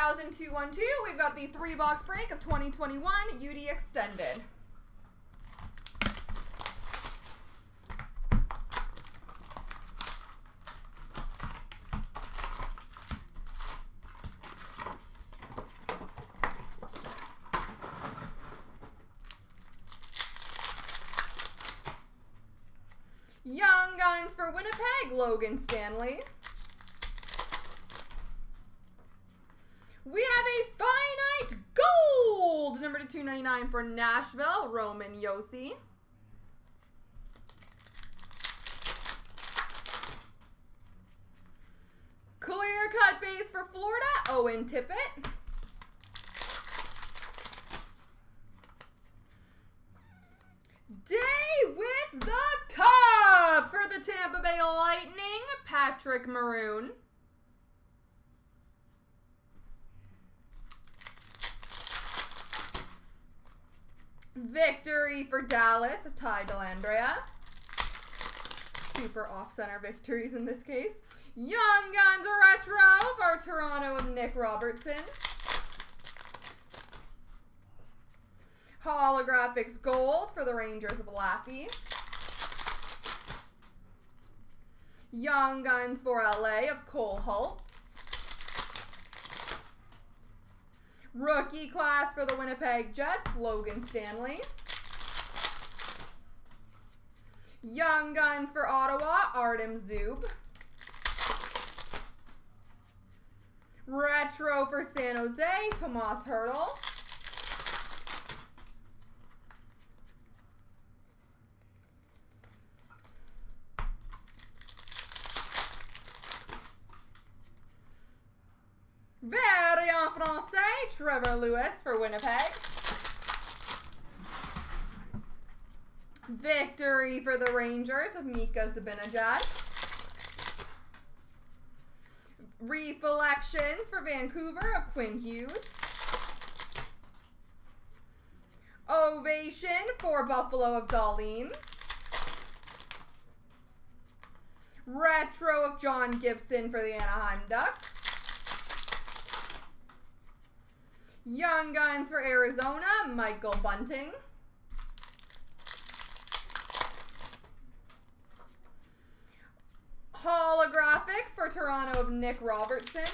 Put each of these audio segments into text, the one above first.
100212, we've got the three box break of 2021 UD Extended. Young Guns for Winnipeg, Logan Stanley. We have a finite gold, number to 299 for Nashville, Roman Josi. Clear cut base for Florida, Owen Tippett. Day with the Cup for the Tampa Bay Lightning, Patrick Maroon. Victory for Dallas of Ty Dellandrea. Super off-center victories in this case. Young Guns Retro for Toronto of Nick Robertson. Holographics Gold for the Rangers of Laffy. Young Guns for LA of Cole Hults. Rookie class for the Winnipeg Jets, Logan Stanley. Young Guns for Ottawa, Artem Zub. Retro for San Jose, Tomas Hertl. Very en français, Trevor Lewis for Winnipeg. Victory for the Rangers of Mika Zibanejad. Reflections for Vancouver of Quinn Hughes. Ovation for Buffalo of Dahlin. Retro of John Gibson for the Anaheim Ducks. Young Guns for Arizona, Michael Bunting. Holographics for Toronto of Nick Robertson.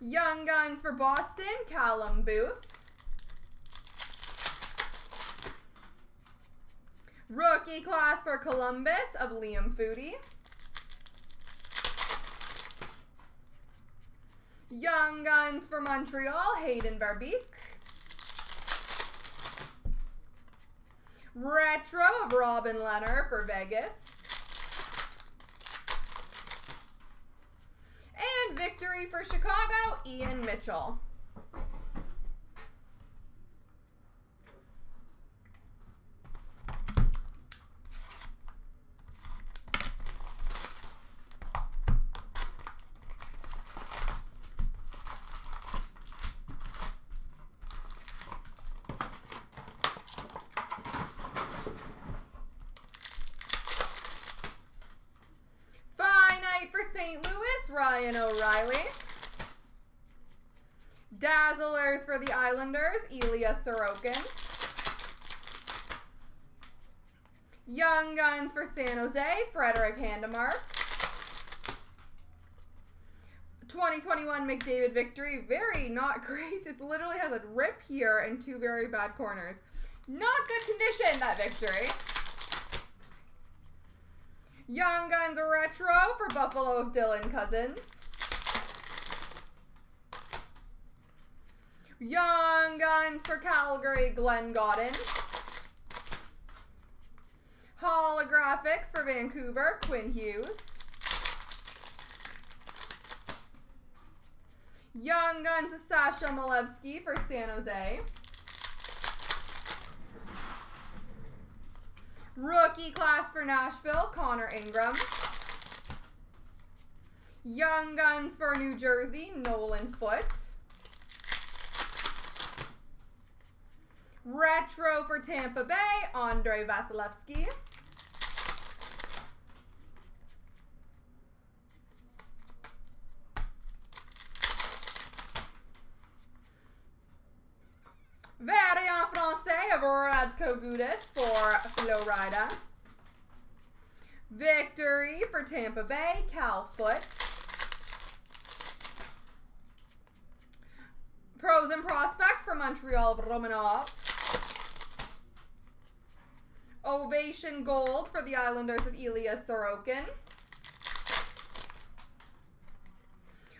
Young Guns for Boston, Callum Booth. Rookie class for Columbus of Liam Foudy. Young Guns for Montreal, Hayden Verbeek. Retro of Robin Lehner for Vegas. And victory for Chicago, Ian Mitchell. Dazzlers for the Islanders, Ilya Sorokin. Young Guns for San Jose, Fredrik Handemark. 2021 McDavid victory, very not great. It literally has a rip here and two very bad corners. Not good condition, that victory. Young Guns Retro for Buffalo of Dylan Cozens. Young Guns for Calgary, Glenn Gawdin. Holographics for Vancouver, Quinn Hughes. Young Guns Sasha Chmelevski for San Jose. Rookie class for Nashville, Connor Ingram. Young Guns for New Jersey, Nolan Foote. Retro for Tampa Bay, Andrei Vasilevskiy. Variant Francais of Radko Gudas for Florida. Victory for Tampa Bay, Cal Foote. Pros and Prospects for Montreal Romanov. Ovation Gold for the Islanders of Ilya Sorokin.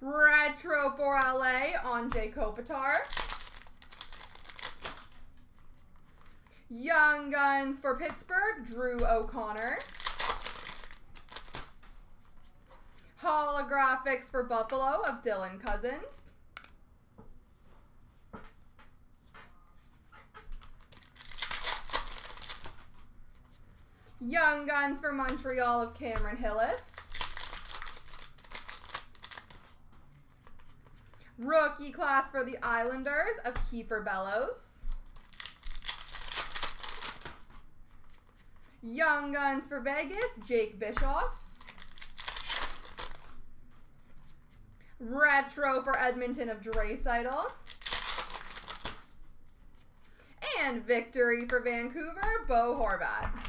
Retro for LA Anze Kopitar. Young Guns for Pittsburgh, Drew O'Connor. Holographics for Buffalo of Dylan Cozens. Young Guns for Montreal of Cameron Hillis. Rookie class for the Islanders of Kieffer Bellows. Young Guns for Vegas, Jake Bischoff. Retro for Edmonton of Draisaitl. And victory for Vancouver, Bo Horvat.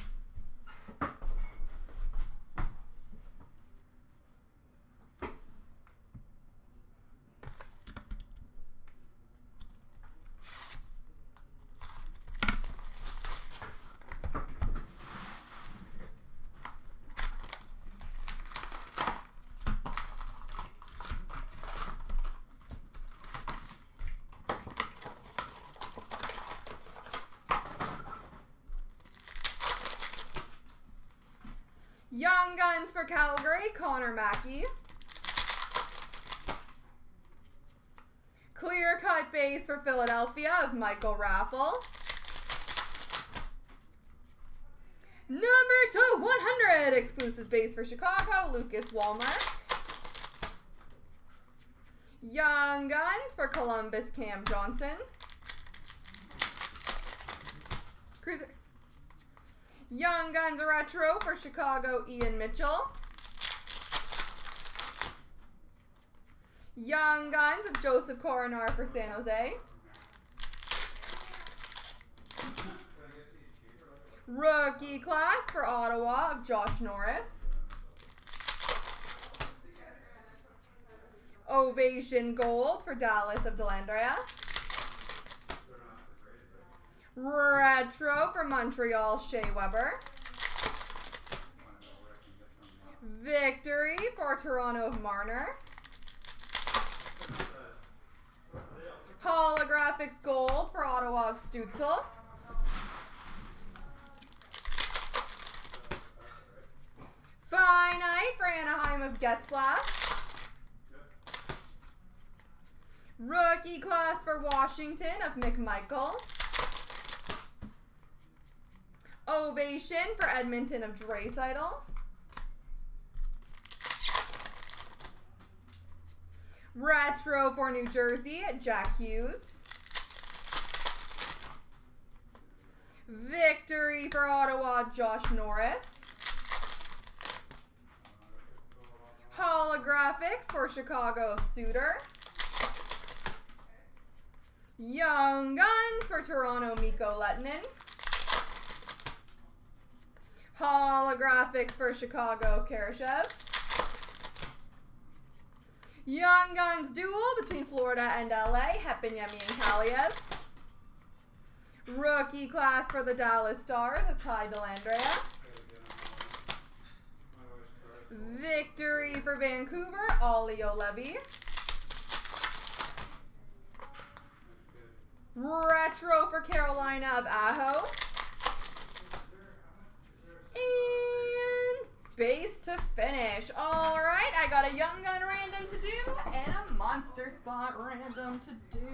Young Guns for Calgary, Connor Mackey. Clear cut base for Philadelphia of Michael Raffl. Number to 100, exclusive base for Chicago, Lucas Wallmark. Young Guns for Columbus, Cam Johnson. Cruiser. Young Guns Retro for Chicago, Ian Mitchell. Young Guns of Josef Korenar for San Jose. Rookie class for Ottawa of Josh Norris. Ovation Gold for Dallas of Dellandrea. Retro for Montreal, Shea Weber. Victory for Toronto of Marner. Holographics Gold for Ottawa of Stützle. Finite for Anaheim of Getzlaf. Rookie class for Washington of McMichael. Ovation for Edmonton of Draisaitl. Retro for New Jersey, at Jack Hughes. Victory for Ottawa, Josh Norris. Holographics for Chicago, Suter. Young Guns for Toronto, Mikko Lehtonen. Holographics for Chicago, Kurashev. Young Guns duel between Florida and LA, Heponiemi and Kaliyev. Rookie class for the Dallas Stars of Ty Dellandrea. Victory for Vancouver, Olli Juolevi. Retro for Carolina of Aho. And base to finish. All right, I got a Young Gun random to do and a Monster Spot random to do.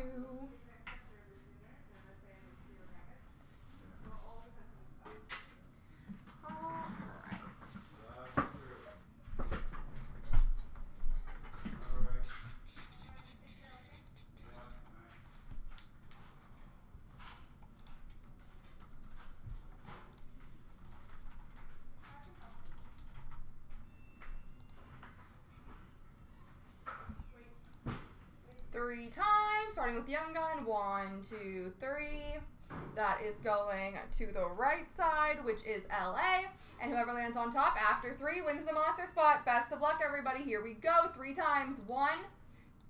Three times. time, starting with Young Gun. One, two, three. That is going to the right side, which is LA. And whoever lands on top after three wins the monster spot. Best of luck, everybody. Here we go. Three times. One,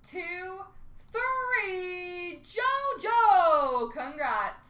two, three. JoJo! Congrats.